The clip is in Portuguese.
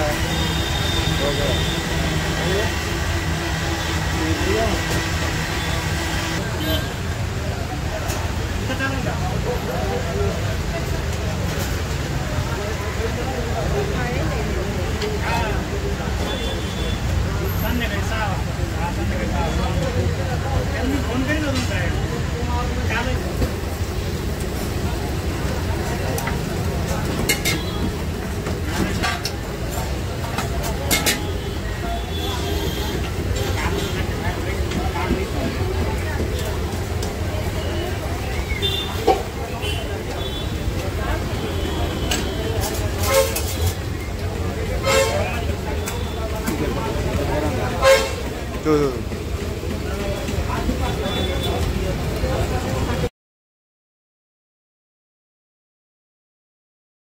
lá. Olha lá. 对，对，对。